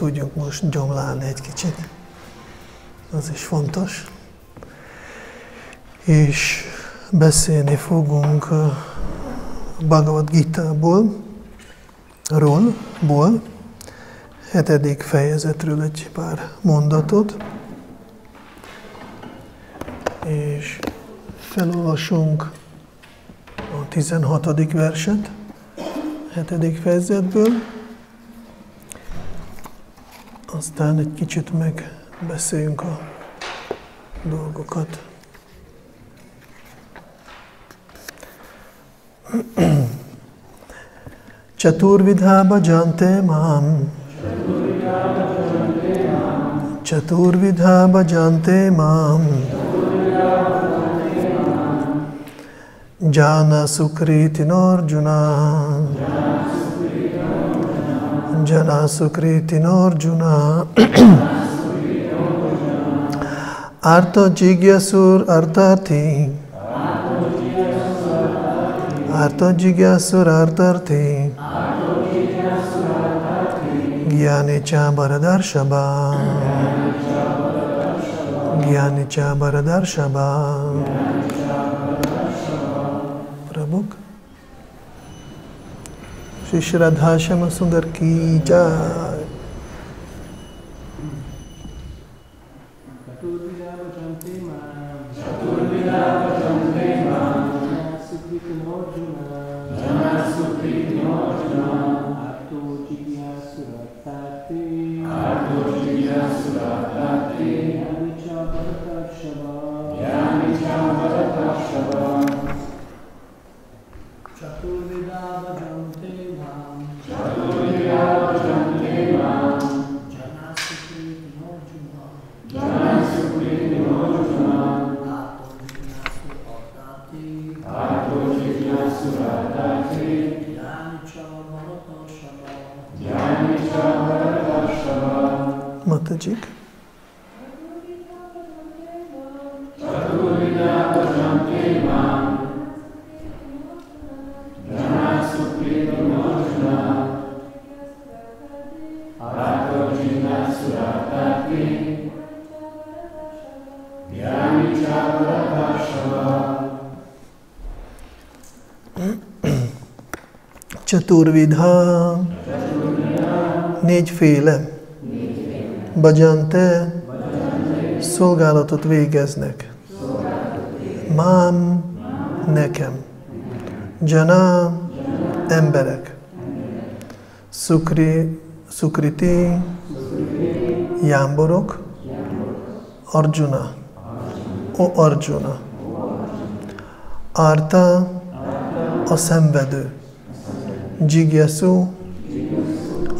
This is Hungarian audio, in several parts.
tudjunk most gyomlálni egy kicsit. Az is fontos. És beszélni fogunk Bhagavad Gita-ból, ról, ból, hetedik fejezetről egy pár mondatot, és felolvasunk a 16. verset, hetedik fejezetből, aztán egy kicsit megbeszéljünk a dolgokat. Chaturvidha bhajante mam Chaturvidha bhajante mam Jana Sukriti Norjuna Jana अंजन सुकृतिनोर्जुन आर्त जिज्ञासुर अर्थार्थी। आर्त जिज्ञासुर अर्थार्थी। ज्ञानीचा बरदर्शबा ज्ञानीचा बरदर्शबा श्री श्रद्धा श्याम सुंदर की जय। Csaturvidha, négyféle, bajante, szolgálatot végeznek. Mám, nekem. Jana, emberek. Sukri, sukriti, jámborok. Arjuna, o Arjuna. Arta, a szenvedő. Jigyasu,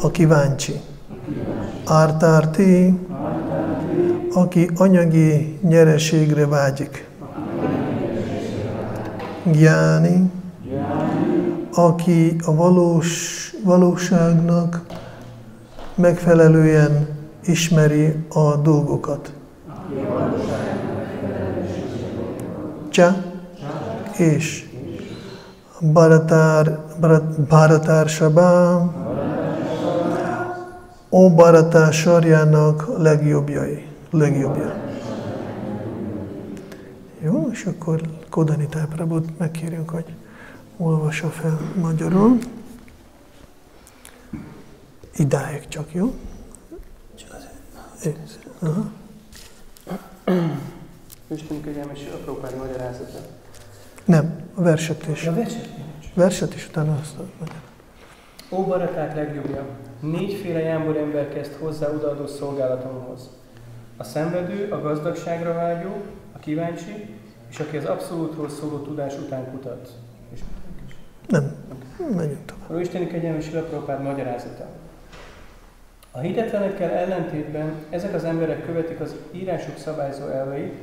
a kíváncsi. Ártárti, aki anyagi nyereségre vágyik. Gyáni, aki a valós, valóságnak megfelelően ismeri a dolgokat. Csa és Bharatár, Bharatár Sabá, Ó Bharatá sarjának legjobbjai, legjobbja. Jó, és akkor Kodani Táprabot megkérjük, hogy olvassa fel magyarul. Idáig csak, jó? Aha. Isten kegyelmes apró pár magyarázata. Nem, a verset is. A verset nincs. Verset is, utána azt a magyar. Ó baraták legjobbja, négyféle jámbor ember kezd hozzá odaadó szolgálatomhoz. A szenvedő, a gazdagságra vágyó, a kíváncsi, és aki az abszolútról szóló tudás után kutat. És Nem, menjünk tovább. a Isteni kegyelmes Prabhupád magyarázata. A hitetlenekkel ellentétben ezek az emberek követik az írások szabályzó elveit,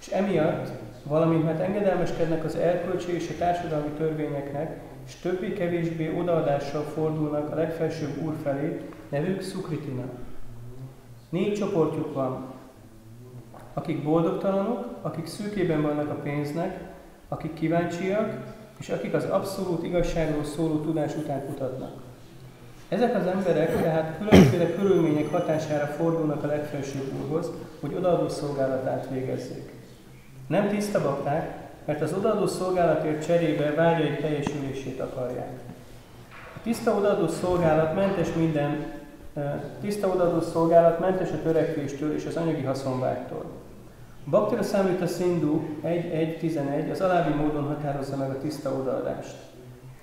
és emiatt, valamint mert engedelmeskednek az erkölcsi és a társadalmi törvényeknek, és többé-kevésbé odaadással fordulnak a legfelsőbb úr felé, nevük Szukritina. Négy csoportjuk van, akik boldogtalanok, akik szűkében vannak a pénznek, akik kíváncsiak, és akik az abszolút igazságról szóló tudás után kutatnak. Ezek az emberek tehát különféle körülmények hatására fordulnak a legfelsőbb úrhoz, hogy odaadó szolgálatát végezzék. Nem tiszta bakták, mert az odaadó szolgálatért cserébe vágyai teljesülését akarják. A tiszta odaadó szolgálat mentes minden, tiszta odaadó szolgálat mentes a törekvéstől és az anyagi haszonvágytól. A Baktira számít a Szindu 1.1.11 az alábbi módon határozza meg a tiszta odaadást.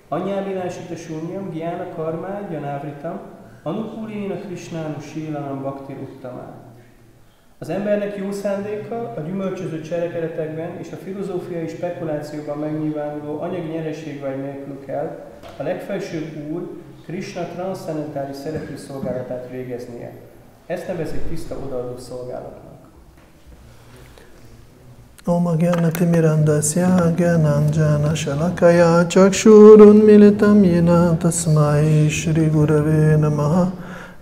Anyávilásita sunyam, gyána karmá, gyanávritam, anukulina krisnánu sílanam baktir uttamá. Az embernek jó szándéka a gyümölcsöző cselekedetekben és a filozófiai spekulációban megnyilvánuló anyagi nyereségvágy nélkül kell a legfelsőbb Úr Krishna transzcendentális szerető szolgálatát végeznie. Ezt nevezik tiszta odaadó szolgálatnak. Om Agyanati Mirandasya Gyananjana Shalakaya Chakshurun Yena Tasmai Shri Gurave Namaha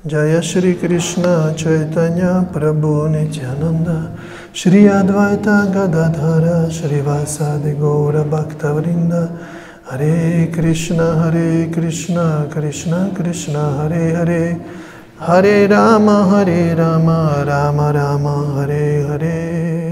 Jaya Shri Krishna Chaitanya Prabhu Nityananda Shri Advaita Gadadhara Shri Vasadi Gaura Bhakta Vrinda Hare Krishna Hare Krishna Krishna Krishna Hare Hare Hare Rama Hare Rama Rama Rama Hare Hare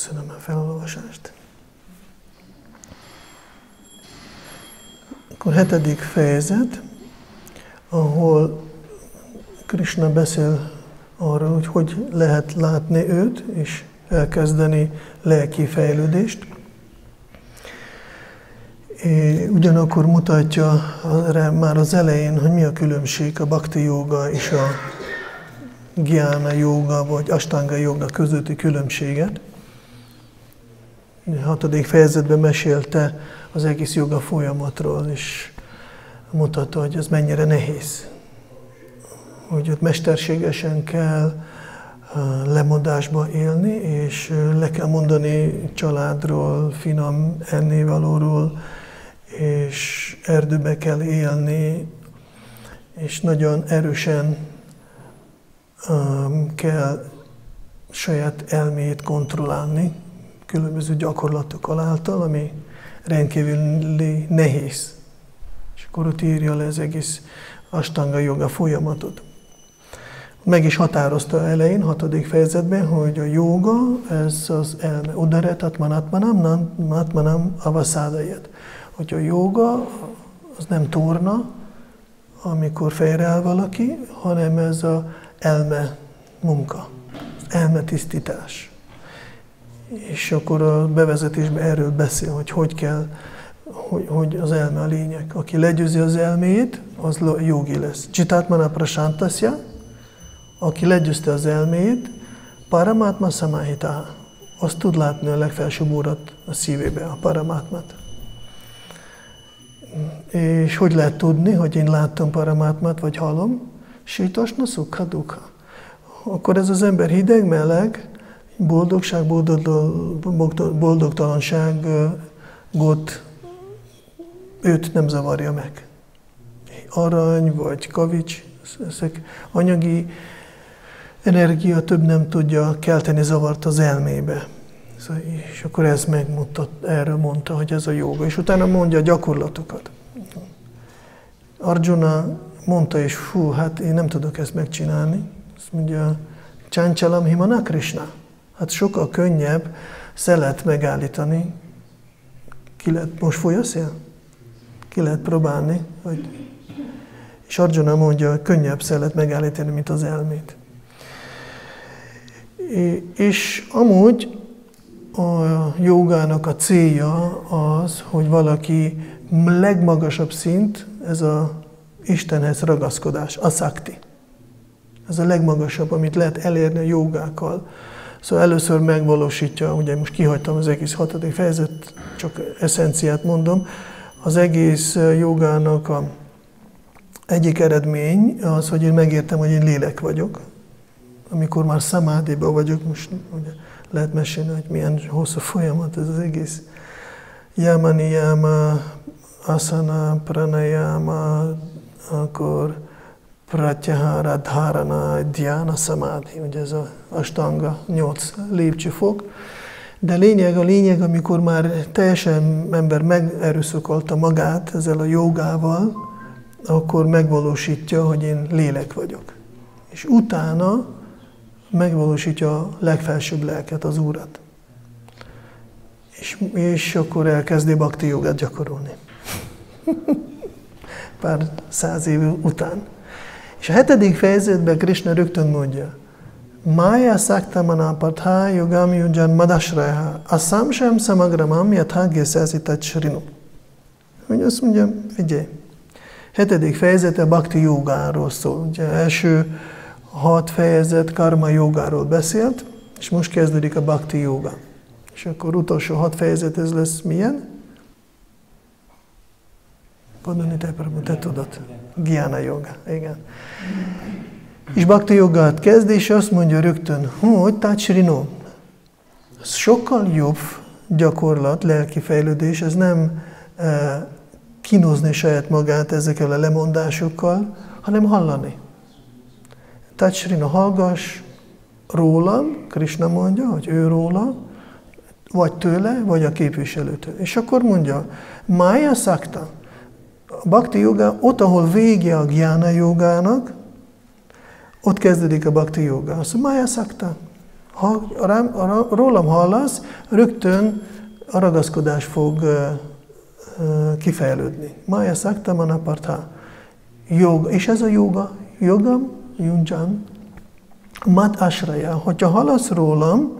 Köszönöm a felolvasást. Akkor hetedik fejezet, ahol Krishna beszél arra, hogy hogy lehet látni őt, és elkezdeni lelki fejlődést. É, ugyanakkor mutatja már az elején, hogy mi a különbség a bhakti joga és a gyána joga, vagy astanga joga közötti különbséget hatodik fejezetben mesélte az egész joga folyamatról, és mutatta, hogy ez mennyire nehéz. Hogy ott mesterségesen kell lemondásba élni, és le kell mondani családról, finom ennivalóról, és erdőbe kell élni, és nagyon erősen kell saját elmét kontrollálni, különböző gyakorlatok által, ami rendkívül nehéz. És akkor ott írja le az egész astanga joga folyamatot. Meg is határozta elején, hatodik fejezetben, hogy a joga, ez az elme. Udaretat manatmanam, manatmanam avaszádajat. Hogy a joga, az nem torna, amikor fejreáll valaki, hanem ez az elme munka, elme tisztítás. És akkor a bevezetésben erről beszél, hogy hogy kell, hogy, hogy az elme a lényeg. Aki legyőzi az elméjét, az jogi lesz. Csitátmana prasántasya, aki legyőzte az elméjét, paramátma samahita, azt tud látni a legfelsőbb urat a szívébe, a paramátmát. És hogy lehet tudni, hogy én láttam paramátmát, vagy hallom? Sítosna szukha dukha. Akkor ez az ember hideg, meleg, boldogság, boldogtalanságot őt nem zavarja meg. Arany vagy kavics, ezek anyagi energia több nem tudja kelteni zavart az elmébe. Szóval, és akkor ez megmutat, erről mondta, hogy ez a joga. És utána mondja a gyakorlatokat. Arjuna mondta, és fú, hát én nem tudok ezt megcsinálni. Azt mondja, Csáncsalam himana Krishna. Hát sokkal könnyebb szelet megállítani. Ki lehet, most foly a szél? Ki lehet próbálni, hogy és Arjuna mondja, hogy könnyebb szelet megállítani, mint az elmét. És amúgy a jogának a célja az, hogy valaki legmagasabb szint, ez a Istenhez ragaszkodás, a szakti. Ez a legmagasabb, amit lehet elérni a jogákkal. Szóval először megvalósítja, ugye most kihagytam az egész hatodik fejezet, csak eszenciát mondom, az egész jogának a egyik eredmény az, hogy én megértem, hogy én lélek vagyok. Amikor már szamádiba vagyok, most ugye lehet mesélni, hogy milyen hosszú folyamat ez az egész. Yamani yama, asana, pranayama, akkor Pratyahara Dharana Dhyana Samadhi, ugye ez a Astanga, nyolc lépcsőfok. De lényeg a lényeg, amikor már teljesen ember megerőszakolta magát ezzel a jogával, akkor megvalósítja, hogy én lélek vagyok. És utána megvalósítja a legfelsőbb lelket, az Úrat. És, és akkor elkezdi bakti jogát gyakorolni. Pár száz év után. És a hetedik fejezetben Krishna rögtön mondja, Maya Saktamana Patha Yogam Yujan Madasraha Asamsam Samagramam Yatha Gesasitat Shrinu. Hogy azt mondja, figyelj, hetedik fejezete Bhakti jogáról szól. Ugye első hat fejezet karma jogáról beszélt, és most kezdődik a Bhakti joga. És akkor utolsó hat fejezet ez lesz milyen? Padani te, te tudod. Gyána joga, igen. És Bhakti jogát kezd, és azt mondja rögtön, hogy Tácsrinó, sokkal jobb gyakorlat, lelki fejlődés, ez nem e, kínozni saját magát ezekkel a lemondásokkal, hanem hallani. Tácsrinó, hallgass rólam, Krishna mondja, hogy ő róla, vagy tőle, vagy a képviselőtől. És akkor mondja, Maya Sakta, a Bhakti joga ott, ahol vége a Gyána jogának, ott kezdődik a Bhakti joga. Azt mondja, Sakta, ha rám, rólam hallasz, rögtön a ragaszkodás fog kifejlődni. Maya Sakta Manapartha. Joga. És ez a joga, jogam, yunjan, mat asraya. Hogyha hallasz rólam,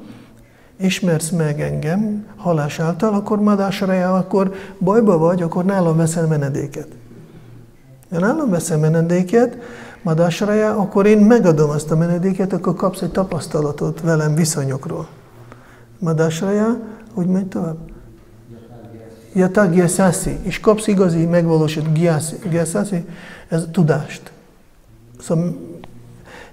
ismersz meg engem halás által, akkor madásraja, akkor bajba vagy, akkor nálam veszel menedéket. Ha nálam veszel menedéket, madásraja, akkor én megadom azt a menedéket, akkor kapsz egy tapasztalatot velem viszonyokról. Madásraja, hogy megy tovább? Yata gyeszászi, és kapsz igazi, megvalósult gyeszászi, ez tudást. Szóval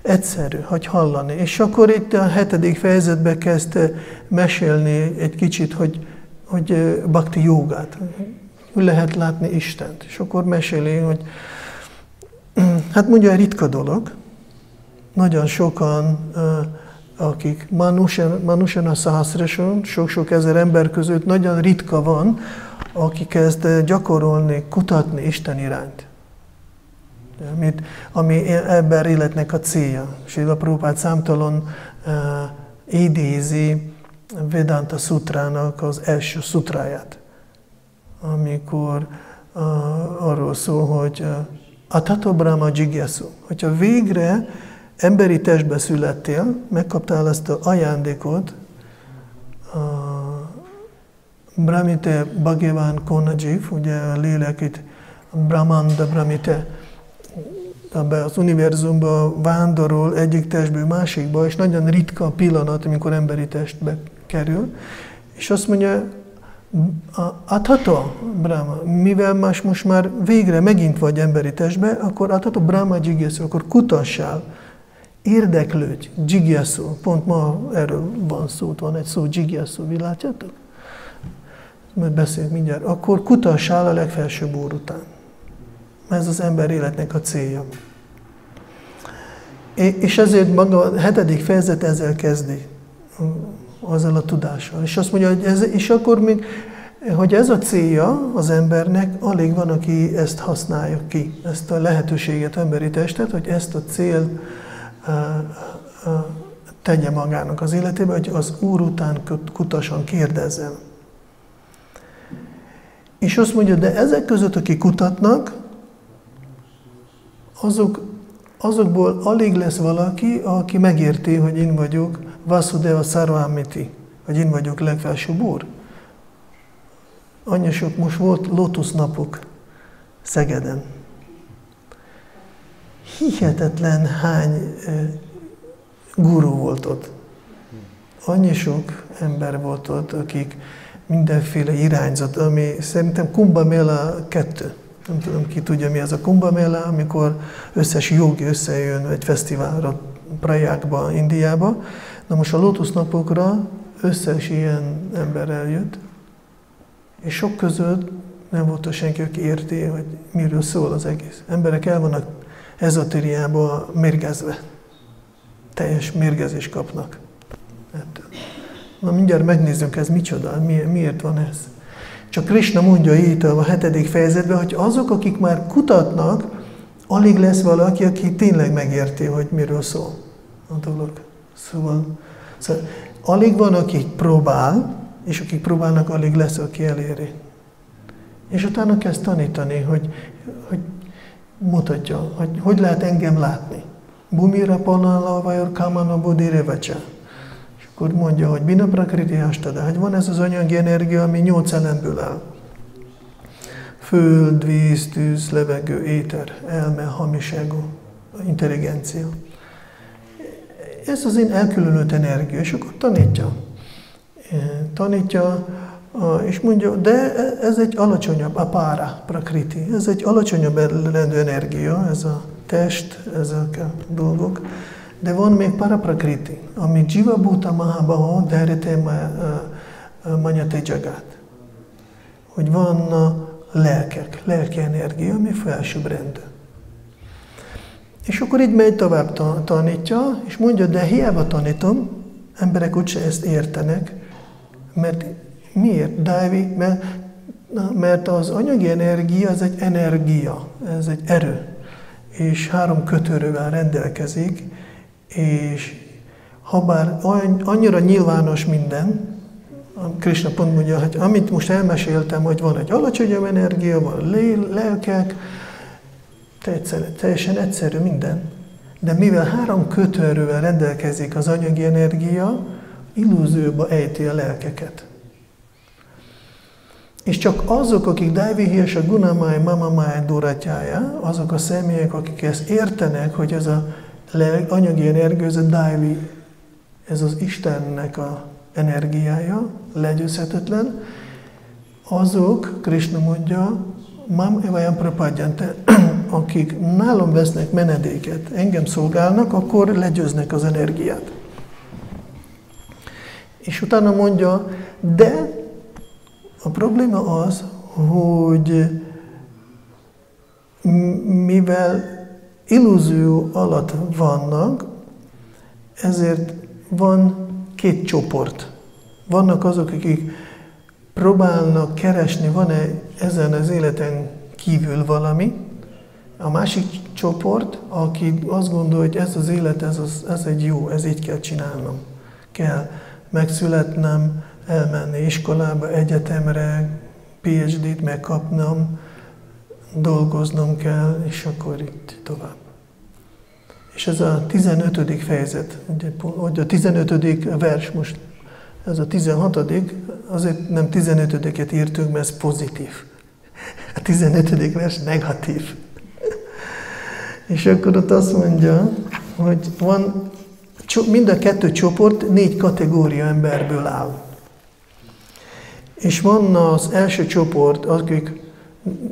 egyszerű, hogy hallani. És akkor itt a hetedik fejezetben kezd mesélni egy kicsit, hogy, hogy bakti jogát, hogy lehet látni Istent. És akkor meséli, hogy hát mondja, ritka dolog, nagyon sokan, akik Manusana Sahasrason, sok-sok ezer ember között nagyon ritka van, aki kezd gyakorolni, kutatni Isten irányt amit, ami ember életnek a célja. Sila Prabhupád számtalan uh, idézi Vedanta szutrának az első szutráját, amikor uh, arról szól, hogy uh, Atato Brahma Jigyasu, hogyha végre emberi testbe születtél, megkaptál ezt az ajándékot, uh, Brahmite Bhagavan Konajiv, ugye a lélek itt Brahmanda Brahmite, ebbe az univerzumba vándorol egyik testből másikba, és nagyon ritka a pillanat, amikor emberi testbe kerül, és azt mondja, adható Brahma, mivel más most már végre megint vagy emberi testbe, akkor adható Brahma Jigyasu, akkor kutassál, érdeklődj, Jigyasu, pont ma erről van szó, van egy szó, Jigyasu, látjátok? Majd beszélünk mindjárt. Akkor kutassál a legfelsőbb úr után. Ez az ember életnek a célja. És ezért maga a hetedik fejezet ezzel kezdi, azzal a tudással. És azt mondja, hogy ez, és akkor még, hogy ez a célja az embernek, alig van, aki ezt használja ki, ezt a lehetőséget, emberi testet, hogy ezt a cél uh, uh, tegye magának az életébe, hogy az Úr után kutasson, kérdezzen. És azt mondja, de ezek között, akik kutatnak, azok, azokból alig lesz valaki, aki megérti, hogy én vagyok Vasudeva Sarvamiti, hogy én vagyok legfelsőbb úr. Annyi most volt Lotus napok Szegeden. Hihetetlen hány gurú volt ott. Annyi sok ember volt ott, akik mindenféle irányzat, ami szerintem Kumbha Mela kettő nem tudom ki tudja mi ez a Kumbh Mela, amikor összes jogi összejön egy fesztiválra Prajákba, Indiába. Na most a Lotus napokra összes ilyen ember eljött, és sok között nem volt senki, aki érti, hogy miről szól az egész. Emberek el vannak ezotériába mérgezve. Teljes mérgezést kapnak. Ettől. Na mindjárt megnézzük, ez micsoda, miért van ez. Csak Krishna mondja itt a hetedik fejezetben, hogy azok, akik már kutatnak, alig lesz valaki, aki tényleg megérti, hogy miről szól a dolog. Szóval, szóval alig van, aki próbál, és akik próbálnak, alig lesz, aki eléri. És utána kezd tanítani, hogy, hogy mutatja, hogy hogy lehet engem látni. Bumira panala vajor kamana bodire vacsa. És akkor mondja, hogy bina prakriti hastada, hogy van ez az anyagi energia, ami nyolc elemből áll. Föld, víz, tűz, levegő, éter, elme, hamiságú, intelligencia. Ez az én elkülönült energia, és akkor tanítja. Tanítja, és mondja, de ez egy alacsonyabb, a pára, prakriti, ez egy alacsonyabb rendű energia, ez a test, ezek a dolgok, de van még prakriti, ami Jiva Bhuta Mahabaho Dharite Manyate Jagat. Hogy van a lelkek, lelki energia, ami felsőbb rendű. És akkor így megy tovább tanítja, és mondja, de hiába tanítom, emberek úgyse ezt értenek, mert miért? Dávi, mert, mert az anyagi energia, ez egy energia, ez egy erő, és három kötőrővel rendelkezik, és ha bár annyira nyilvános minden, Krishna pont mondja, hogy amit most elmeséltem, hogy van egy alacsonyabb energia, van lelkek, teljesen egyszerű minden. De mivel három kötőerővel rendelkezik az anyagi energia, illúzióba ejti a lelkeket. És csak azok, akik Daivihi a Gunamai Mamamai duratjája, azok a személyek, akik ezt értenek, hogy ez a anyagi energia, ez a Daivi, ez az Istennek a energiája, legyőzhetetlen, azok, Krishna mondja, Mam evajam prapadjante, akik nálam vesznek menedéket, engem szolgálnak, akkor legyőznek az energiát. És utána mondja, de a probléma az, hogy mivel illúzió alatt vannak, ezért van két csoport. Vannak azok, akik próbálnak keresni, van-e ezen az életen kívül valami. A másik csoport, aki azt gondolja, hogy ez az élet, ez, az, ez egy jó, ez így kell csinálnom. Kell megszületnem, elmenni iskolába, egyetemre, PhD-t megkapnom, dolgoznom kell, és akkor itt tovább. És ez a 15. fejezet, ugye a 15. vers most, ez a 16. azért nem 15-et írtunk, mert ez pozitív. A 15. vers negatív. És akkor ott azt mondja, hogy van, mind a kettő csoport négy kategória emberből áll. És van az első csoport, akik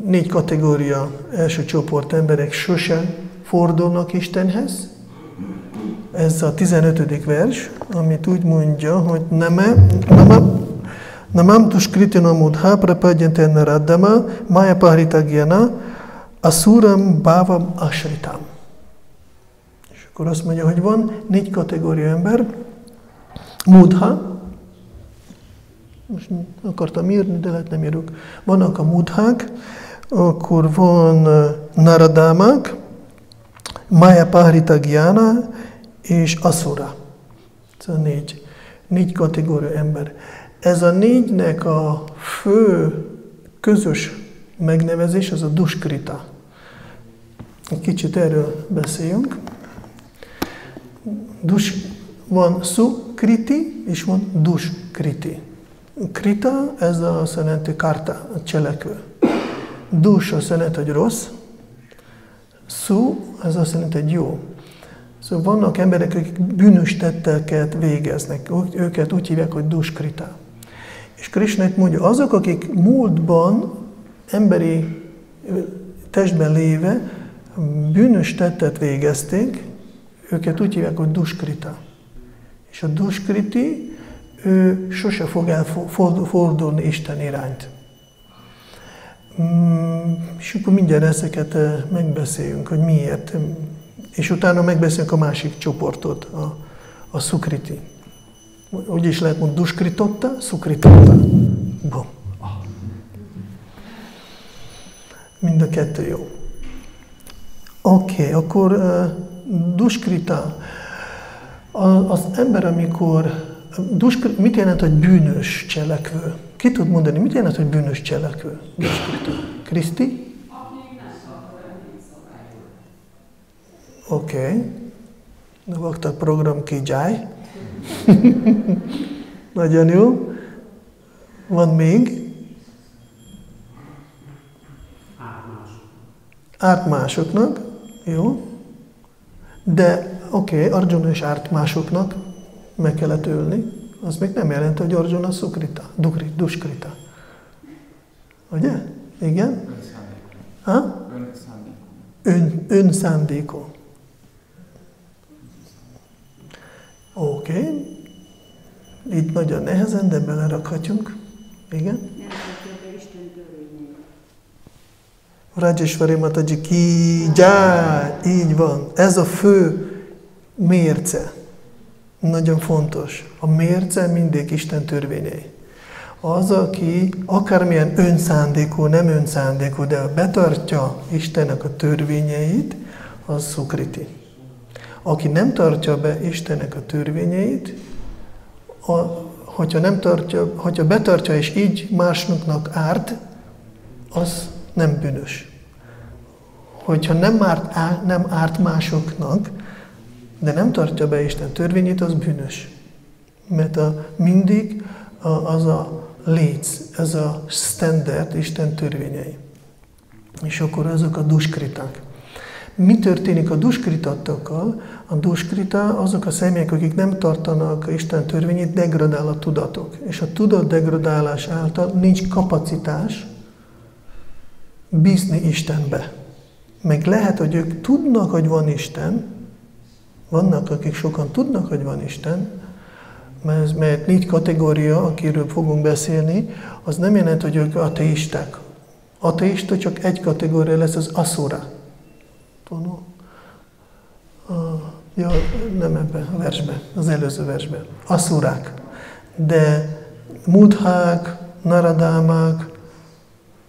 négy kategória első csoport emberek sose fordulnak Istenhez. Ez a 15. vers, amit úgy mondja, hogy neme, neme, Namam tuskritina mudha prapadyante naradama maya pahritagyana asuram bhavam asritam. És akkor azt mondja, hogy van négy kategória ember. Mudha, most akartam írni, de lehet nem írok. Vannak a mudhák, akkor van naradámák, Maya Pahrita Gyana és Asura. Ez a négy, négy kategória ember. Ez a négynek a fő közös megnevezés, az a duskrita. Egy kicsit erről beszéljünk. Dus, van sukriti, és van duskriti. Krita, ez azt jelenti karta, a cselekvő. Dus azt jelenti, hogy rossz. Su, ez azt jelenti, hogy jó. Szóval vannak emberek, akik bűnös tetteket végeznek. Őket úgy hívják, hogy duskrita. És Krishna itt mondja, azok, akik múltban emberi testben léve bűnös tettet végezték, őket úgy hívják, hogy duskrita. És a duskriti ő sose fog elfordulni Isten irányt. Mm, és akkor mindjárt ezeket megbeszéljünk, hogy miért. És utána megbeszéljünk a másik csoportot, a, a szukriti. Úgy is lehet mondani, duskritotta, szukritotta. Bom. Mind a kettő jó. Oké, okay, akkor uh, duskrita. Az ember, amikor... Duskri, mit jelent, hogy bűnös cselekvő? Ki tud mondani, mit jelent, hogy bűnös cselekvő? Duskrita. Kriszti? Oké. Okay. Vakta program kijáj. Nagyon jó. Van még? Árt másoknak. Jó. De oké, okay, Arjuna is árt másoknak, meg kellett ölni. Az még nem jelenti, hogy Arjuna szukrita, dukri, duskrita. Ugye? Igen? Ha? Ön, önszándékon. Oké. Okay. Itt nagyon nehezen, de belerakhatjuk. Igen? Rajeswari Mataji ki jai, így van. Ez a fő mérce. Nagyon fontos. A mérce mindig Isten törvényei. Az, aki akármilyen önszándékú, nem önszándékú, de betartja Istennek a törvényeit, az szukriti. Aki nem tartja be Istennek a törvényeit, a, hogyha, nem tartja, hogyha betartja és így másoknak árt, az nem bűnös. Hogyha nem árt, nem árt másoknak, de nem tartja be Isten törvényét, az bűnös. Mert a, mindig a, az a léc, ez a standard Isten törvényei. És akkor azok a duskriták. Mi történik a duskritattakkal? A duskrita azok a személyek, akik nem tartanak Isten törvényét, degradál a tudatok. És a tudat degradálás által nincs kapacitás bízni Istenbe. Meg lehet, hogy ők tudnak, hogy van Isten, vannak, akik sokan tudnak, hogy van Isten, mert, mert négy kategória, akiről fogunk beszélni, az nem jelent, hogy ők ateisták. Ateista csak egy kategória lesz, az aszura. Tudod? Ja, nem ebben a versben, az előző versben. Aszurák. De mudhák, naradámák,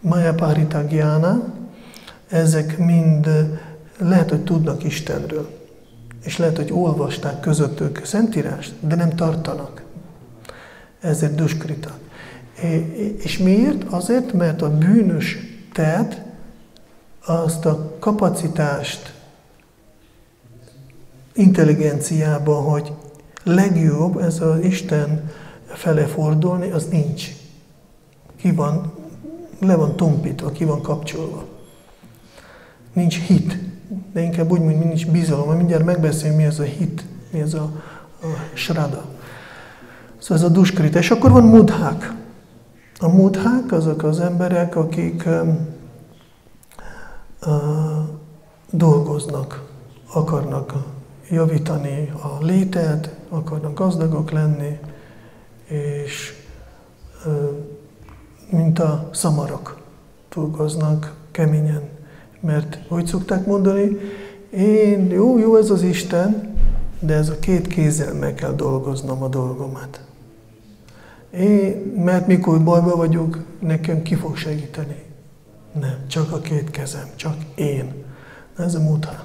Mayapárita Gyána, ezek mind lehet, hogy tudnak Istenről. És lehet, hogy olvasták közöttük Szentírást, de nem tartanak. Ezért duskritak. És miért? Azért, mert a bűnös tett azt a kapacitást intelligenciában, hogy legjobb ez az Isten fele fordulni, az nincs. Ki van le van tompítva, ki van kapcsolva. Nincs hit, de inkább úgy, mint nincs bizalom, mert mindjárt megbeszéljünk, mi ez a hit, mi ez a, a srada. Szóval ez a duskrita. És akkor van mudhák. A mudhák azok az emberek, akik dolgoznak, akarnak javítani a létet, akarnak gazdagok lenni, és mint a szamarok dolgoznak keményen. Mert hogy szokták mondani, én, jó, jó ez az Isten, de ez a két kézzel meg kell dolgoznom a dolgomat. Én, mert mikor bajba vagyok, nekem ki fog segíteni? Nem, csak a két kezem, csak én. Ez a mutha.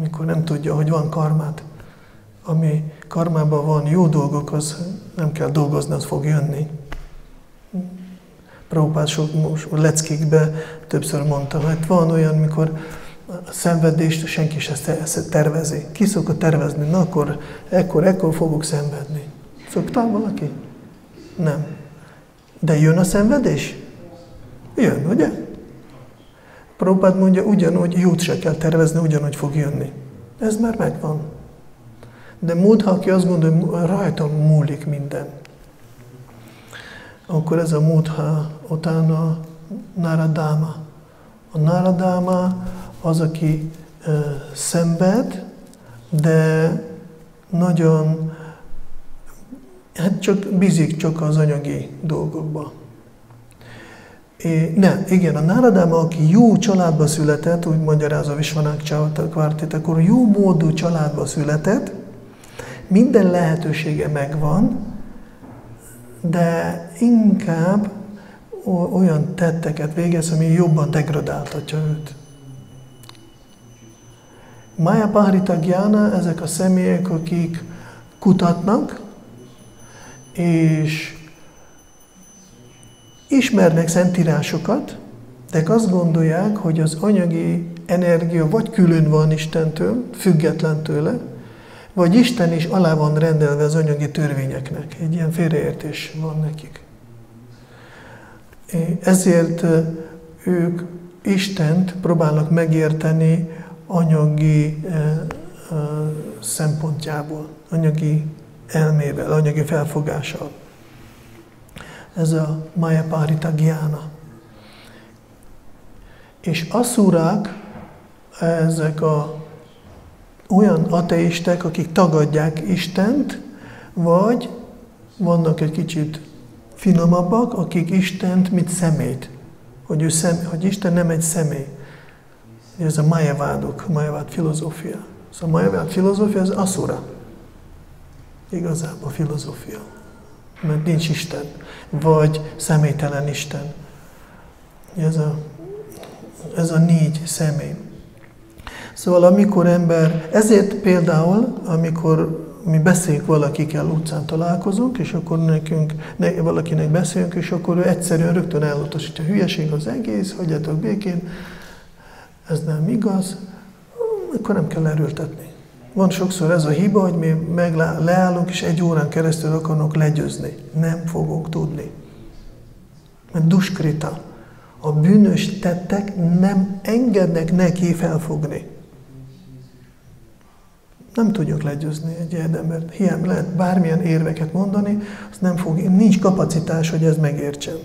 Mikor nem tudja, hogy van karmát, ami karmában van jó dolgok, az nem kell dolgozni, az fog jönni. Prabhupád sok leckékbe többször mondta, hogy van olyan, mikor a szenvedést senki se tervezi. Ki szokott tervezni? Na akkor, ekkor, ekkor fogok szenvedni. Szoktál valaki? Nem. De jön a szenvedés? Jön, ugye? Prabhupád mondja, ugyanúgy jót se kell tervezni, ugyanúgy fog jönni. Ez már megvan. De múlt, ha aki azt gondolja, hogy rajtam múlik minden akkor ez a mudha, utána Naradama. A Naradama az, aki uh, szenved, de nagyon, hát csak bízik csak az anyagi dolgokba. É, ne, igen, a Náradáma, aki jó családba született, úgy magyarázza Visvanák Kvartit, akkor jó módú családba született, minden lehetősége megvan, de inkább olyan tetteket végez, ami jobban degradáltatja őt. Maya Pahrita Gyana, ezek a személyek, akik kutatnak, és ismernek szentírásokat, de azt gondolják, hogy az anyagi energia vagy külön van Istentől, független tőle, vagy Isten is alá van rendelve az anyagi törvényeknek. Egy ilyen félreértés van nekik. Ezért ők Istent próbálnak megérteni anyagi szempontjából, anyagi elmével, anyagi felfogással. Ez a Maya Parita Gyana. És asszúrák, ezek a olyan ateistek, akik tagadják Istent, vagy vannak egy kicsit finomabbak, akik Istent, mint szemét. Hogy, ő szem, hogy Isten nem egy személy. Ez a majavádok, majavád filozófia. Szóval a majavád filozófia az aszura. Igazából filozófia. Mert nincs Isten. Vagy személytelen Isten. Ez a, ez a négy személy. Szóval amikor ember, ezért például, amikor mi beszéljük valakikkel utcán találkozunk, és akkor nekünk, ne, valakinek beszélünk, és akkor ő egyszerűen rögtön elutasítja. Hülyeség az egész, hagyjatok békén, ez nem igaz, akkor nem kell erőltetni. Van sokszor ez a hiba, hogy mi meg leállunk, és egy órán keresztül akarunk legyőzni. Nem fogunk tudni. Mert duskrita. A bűnös tettek nem engednek neki felfogni. Nem tudjuk legyőzni egy érdemert. Hiány lehet bármilyen érveket mondani, azt nem fog, nincs kapacitás, hogy ez megértsen.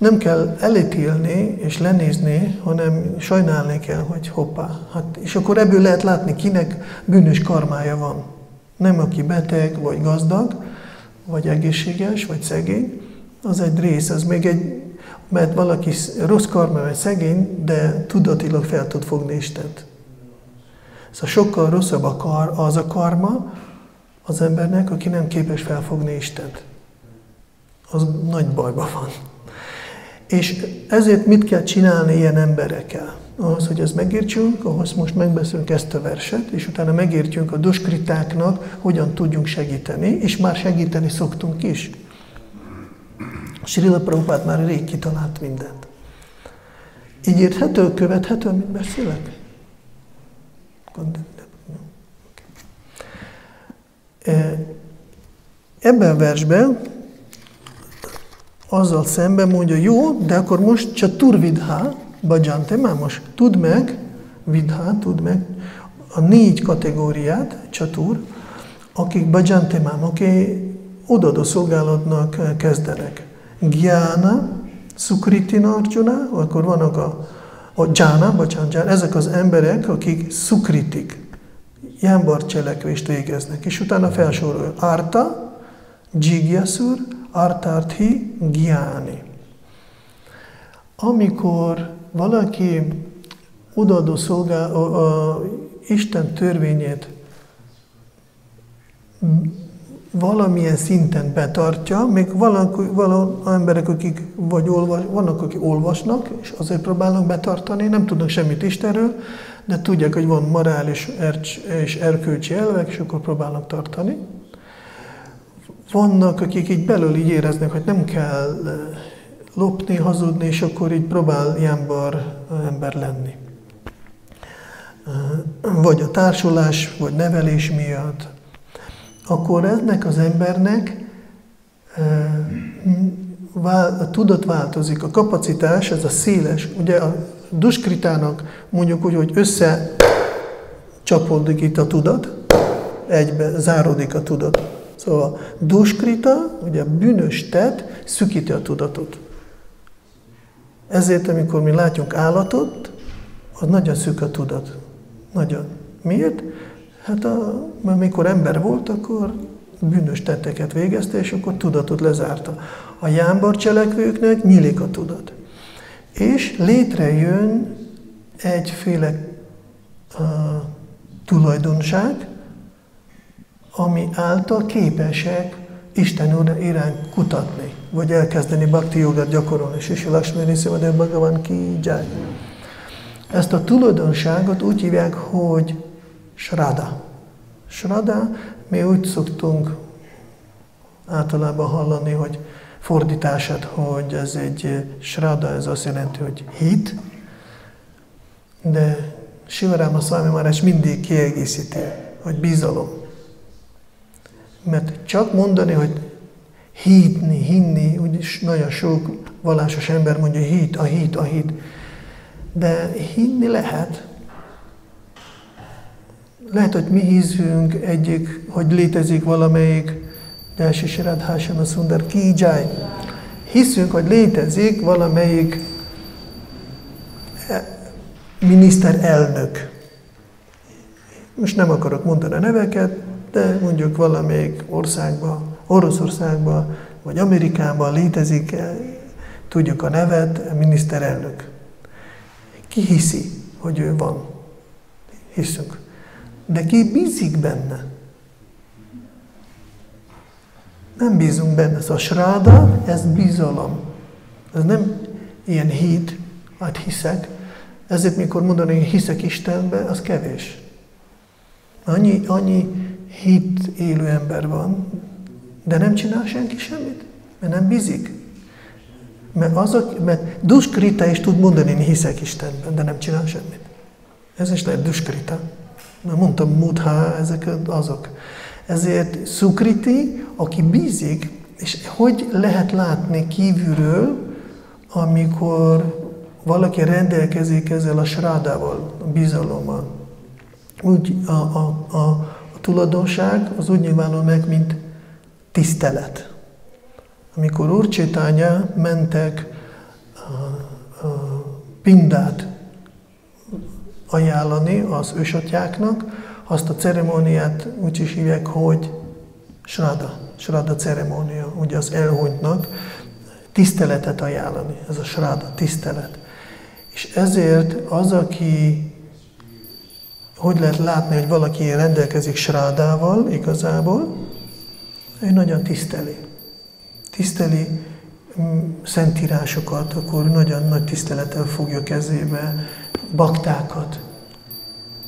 Nem kell elítélni és lenézni, hanem sajnálni kell, hogy hoppá. Hát, és akkor ebből lehet látni, kinek bűnös karmája van. Nem aki beteg, vagy gazdag, vagy egészséges, vagy szegény. Az egy rész, az még egy, mert valaki rossz karma, vagy szegény, de tudatilag fel tud fogni Istent. Szóval sokkal rosszabb a kar, az a karma az embernek, aki nem képes felfogni Istent. Az nagy bajban van. És ezért mit kell csinálni ilyen emberekkel? Ahhoz, hogy ezt megértsünk, ahhoz most megbeszélünk ezt a verset, és utána megértjünk a doskritáknak, hogyan tudjunk segíteni, és már segíteni szoktunk is. Srila Prabhupád már rég kitalált mindent. Így érthető, követhető, amit beszélek? Ebben a versben azzal szemben mondja, jó, de akkor most csak turvidha, bajante, már most tudd meg, vidha, tudd meg a négy kategóriát, csatur, akik mám, akik odadó szolgálatnak kezdenek. Gyána, Sukritina Arjuna, akkor vannak a a dzsána, bocsánat, ezek az emberek, akik szukritik, jámbar cselekvést végeznek, és utána felsorol Arta, Jigyasur, Artarthi, Gyáni. Amikor valaki odaadó szolgál, a, a Isten törvényét valamilyen szinten betartja, még való emberek, akik vagy olvas, vannak, akik olvasnak, és azért próbálnak betartani, nem tudnak semmit Istenről, de tudják, hogy van morális és erkölcsi elvek, és akkor próbálnak tartani. Vannak, akik így belül így éreznek, hogy nem kell eh, lopni, hazudni, és akkor így próbál jámbar eh, ember lenni. Eh, vagy a társulás, vagy nevelés miatt, akkor ennek az embernek a tudat változik, a kapacitás, ez a széles, ugye a duskritának mondjuk úgy, hogy össze csapódik itt a tudat, egybe záródik a tudat. Szóval duskrita, ugye bűnös tett, szükíti a tudatot. Ezért, amikor mi látjuk állatot, az nagyon szűk a tudat. Nagyon. Miért? Hát a, amikor ember volt, akkor bűnös tetteket végezte, és akkor tudatot lezárta. A jámbar cselekvőknek nyílik a tudat. És létrejön egyféle uh, tulajdonság, ami által képesek Isten irány kutatni, vagy elkezdeni bhakti jogát gyakorolni. És Lakshmi Nisivadeva Bhagavan ki. Ezt a tulajdonságot úgy hívják, hogy srada. Srada, mi úgy szoktunk általában hallani, hogy fordítását, hogy ez egy srada, ez azt jelenti, hogy hit, de Sivaráma Swami Maharaj mindig kiegészíti, hogy bizalom. Mert csak mondani, hogy hítni, hinni, úgyis nagyon sok vallásos ember mondja, hit, a hit, a hit. De hinni lehet. Lehet, hogy mi hiszünk egyik, hogy létezik valamelyik Jási Siradhásam a Sundar Kijai. Hiszünk, hogy létezik valamelyik e, miniszterelnök. Most nem akarok mondani a neveket, de mondjuk valamelyik országban, Oroszországban vagy Amerikában létezik, e, tudjuk a nevet, a miniszterelnök. Ki hiszi, hogy ő van? Hiszünk. De ki bízik benne? Nem bízunk benne. Ez a sráda, ez bizalom. Ez nem ilyen hit, hát hiszek. Ezért mikor mondani, hogy hiszek Istenbe, az kevés. Annyi, annyi hit élő ember van, de nem csinál senki semmit, mert nem bízik. Mert, azok, mert duskrita is tud mondani, hogy hiszek Istenben, de nem csinál semmit. Ez is lehet duskrita. Mert mondtam, mudha, ezek azok. Ezért Sukriti, aki bízik, és hogy lehet látni kívülről, amikor valaki rendelkezik ezzel a srádával, a bizalommal. Úgy a, a, a tulajdonság az úgy nyilvánul meg, mint tisztelet. Amikor Úr Csétánya mentek a pindát ajánlani az ősatjáknak, azt a ceremóniát úgy is hívják, hogy srada, srada ceremónia, ugye az elhunytnak tiszteletet ajánlani, ez a srada, tisztelet. És ezért az, aki hogy lehet látni, hogy valaki rendelkezik srádával igazából, ő nagyon tiszteli. Tiszteli mm, szentírásokat, akkor nagyon nagy tisztelettel fogja kezébe baktákat,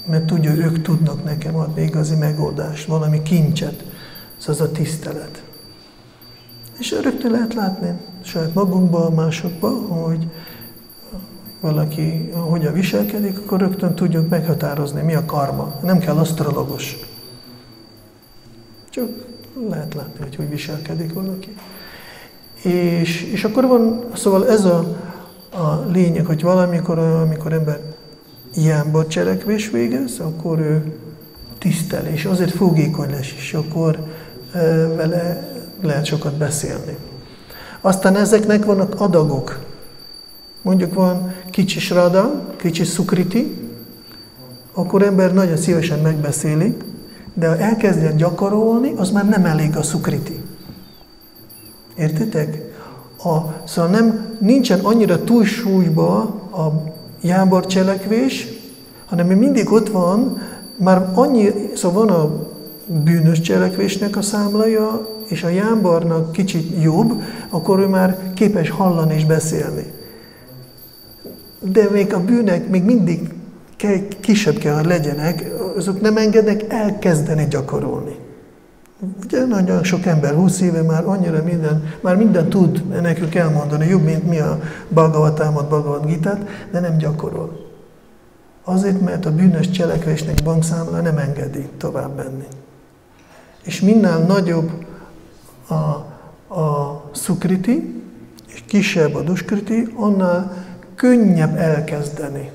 mert tudja, ők tudnak nekem adni igazi megoldást, valami kincset, ez az a tisztelet. És rögtön lehet látni saját magunkban, másokban, hogy valaki hogyan viselkedik, akkor rögtön tudjuk meghatározni, mi a karma. Nem kell asztrologos. Csak lehet látni, hogy hogy viselkedik valaki. És, és akkor van, szóval ez a, a lényeg, hogy valamikor, amikor ember ilyen cselekvés végez, akkor ő tisztel, és azért fogékony lesz, és akkor e, vele lehet sokat beszélni. Aztán ezeknek vannak adagok. Mondjuk van kicsi srada, kicsi szukriti, akkor ember nagyon szívesen megbeszéli, de ha elkezdje gyakorolni, az már nem elég a szukriti. Értitek? A, szóval nem, nincsen annyira túlsúlyba a jámbor cselekvés, hanem mi mindig ott van, már annyi, szóval van a bűnös cselekvésnek a számlaja, és a jámbarnak kicsit jobb, akkor ő már képes hallani és beszélni. De még a bűnek még mindig kisebb kell, hogy legyenek, azok nem engednek elkezdeni gyakorolni. Ugye nagyon sok ember, 20 éve már annyira minden, már minden tud nekünk elmondani, jobb, mint mi a Bhagavatámat, Bhagavad Gitát, de nem gyakorol. Azért, mert a bűnös cselekvésnek bankszámla nem engedi tovább menni. És minél nagyobb a, a szukriti, és kisebb a duskriti, annál könnyebb elkezdeni.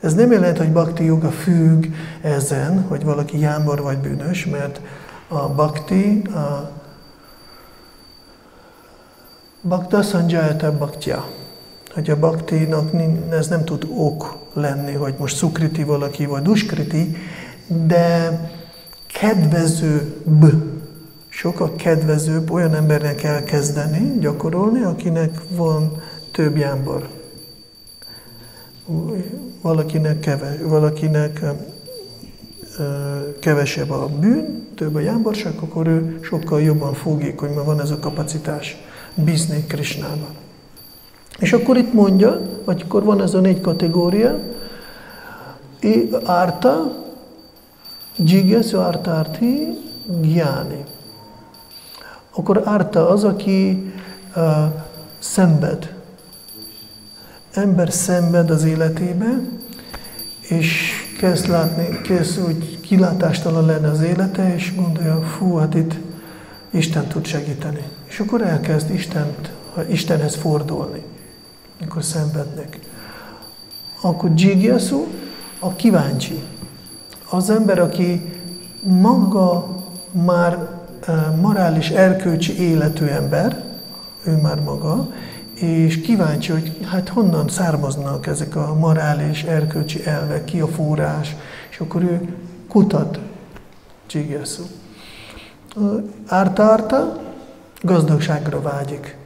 Ez nem jelent, hogy bhakti joga függ ezen, hogy valaki jámbor vagy bűnös, mert a bhakti, a Bhakta Sanjayata Bhaktya, hogy a baktinak ez nem tud ok lenni, hogy most szukriti valaki, vagy duskriti, de kedvezőbb sokkal kedvezőbb olyan embernek elkezdeni, gyakorolni, akinek van több jámbor. Valakinek, keve, valakinek kevesebb a bűn, több a jámborság, akkor ő sokkal jobban fogékony, mert van ez a kapacitás bízni Krisnában. És akkor itt mondja, vagy akkor van ez a négy kategória, Arta, Jigyasya Arta Arthi, Gyáni. Akkor Arta az, aki uh, szenved. Ember szenved az életébe, és kezd látni, kezd úgy kilátástalan lenne az élete, és gondolja, fú, hát itt Isten tud segíteni. És akkor elkezd Istent, Istenhez fordulni, amikor szenvednek. Akkor Jigyasu a kíváncsi. Az ember, aki maga már eh, morális, erkölcsi életű ember, ő már maga, és kíváncsi, hogy hát honnan származnak ezek a morális, erkölcsi elvek, ki a forrás, és akkor ő kutat Csigyeszú. Árta-árta gazdagságra vágyik,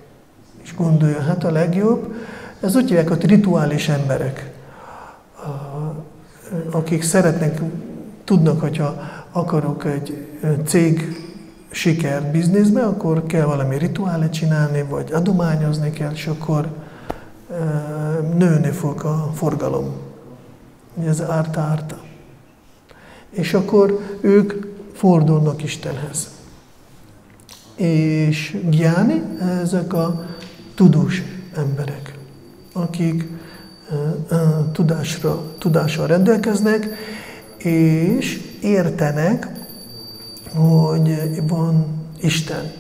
és gondolja, hát a legjobb, ez úgy hívják, hogy rituális emberek, akik szeretnek, tudnak, hogyha akarok egy cég sikert bizniszbe, akkor kell valami rituálet csinálni, vagy adományozni kell, és akkor nőni fog a forgalom. Ez árta-árta. És akkor ők fordulnak Istenhez. És gyáni, ezek a tudós emberek, akik tudásra, tudással rendelkeznek, és értenek hogy van Isten.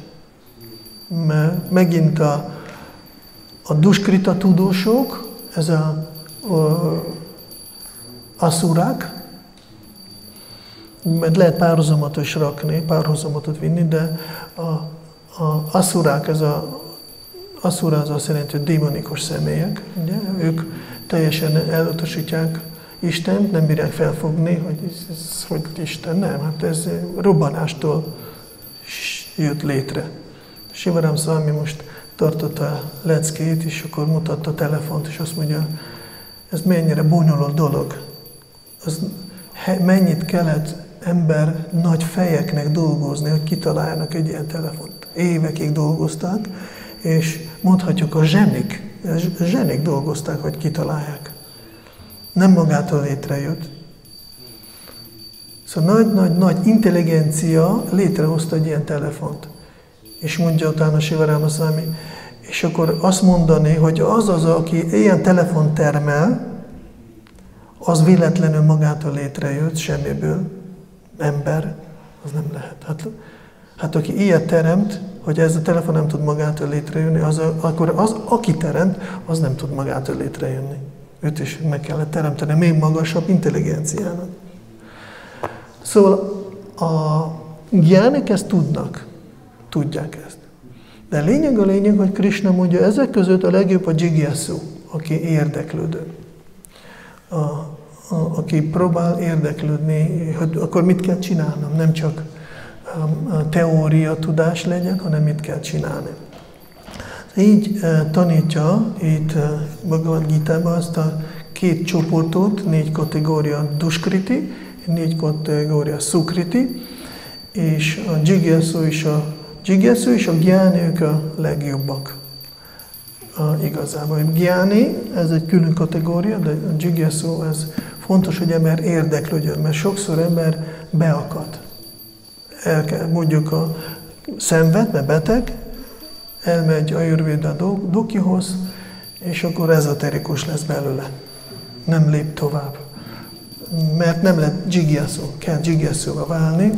Mert megint a, a duskrita tudósok, ez a, a asszurák, mert lehet párhuzamot is rakni, párhuzamotot vinni, de a, a asszurák, ez a asszura az azt jelenti, hogy démonikus személyek, ugye? ők teljesen elutasítják Istent nem bírják felfogni, hogy ez, ez hogy Isten, nem, hát ez robbanástól jött létre. Sivaram Szalmi most tartotta a leckét, és akkor mutatta a telefont, és azt mondja, ez mennyire bonyolult dolog. Az mennyit kellett ember nagy fejeknek dolgozni, hogy kitaláljanak egy ilyen telefont. Évekig dolgoztak, és mondhatjuk a zsenik, zsenik dolgozták, hogy kitalálják nem magától létrejött. Szóval nagy-nagy-nagy intelligencia létrehozta egy ilyen telefont. És mondja utána Sivaráma Szami, és akkor azt mondani, hogy az az, aki ilyen telefon termel, az véletlenül magától létrejött, semmiből, ember, az nem lehet. Hát, hát aki ilyet teremt, hogy ez a telefon nem tud magától létrejönni, az, akkor az, aki teremt, az nem tud magától létrejönni. Őt is meg kellett teremteni még magasabb intelligenciának. Szóval a gyánik ezt tudnak, tudják ezt. De lényeg a lényeg, hogy Krishna mondja, ezek között a legjobb a Jigyasu, aki érdeklődő. A, a, aki próbál érdeklődni, hogy akkor mit kell csinálnom, nem csak a teória tudás legyen, hanem mit kell csinálni. Így tanítja itt Bhagavad gita azt a két csoportot, négy kategória duskriti, négy kategória sukriti, és a jigyasu és a jigyasu és a gyáni ők a legjobbak. A, igazából. Gyáni, ez egy külön kategória, de a jigyasu, ez fontos, hogy ember érdeklődjön, mert sokszor ember beakad. El kell, mondjuk a szenved, mert beteg, elmegy a Jurvéda Dokihoz, és akkor ezoterikus lesz belőle. Nem lép tovább. Mert nem lehet dzsigyászó, kell dzsigyászóva válni,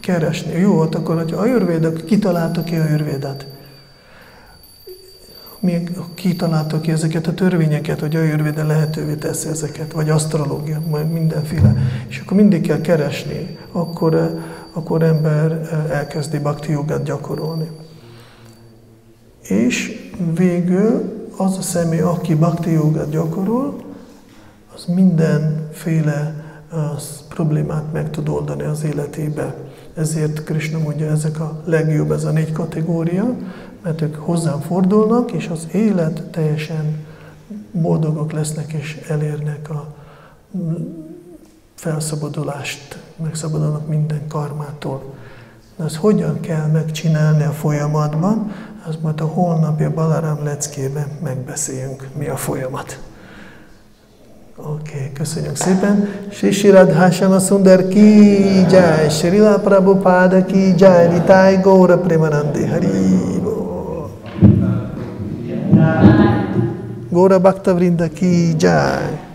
keresni. Jó volt akkor, hogy a Jurvéda, kitalálta ki a Jurvédát? Mi kitalálta ki ezeket a törvényeket, hogy a Jurvéda lehetővé teszi ezeket, vagy asztrológia, majd mindenféle. És akkor mindig kell keresni, akkor, akkor ember elkezdi bhakti jogát gyakorolni. És végül az a személy, aki bhakti jogát gyakorol, az mindenféle az problémát meg tud oldani az életébe. Ezért Krishna mondja, ezek a legjobb, ez a négy kategória, mert ők hozzám fordulnak, és az élet teljesen boldogok lesznek, és elérnek a felszabadulást, megszabadulnak minden karmától. De ezt hogyan kell megcsinálni a folyamatban, az majd a holnapi a Balarám leckében megbeszéljünk, mi a folyamat. Oké, okay, köszönjük szépen. Sri Radhasana Sundar ki jai, Srila Prabhupada ki jai, Nitai Gaura Premanandi Hari. Gaura Bhakta Vrinda ki jai.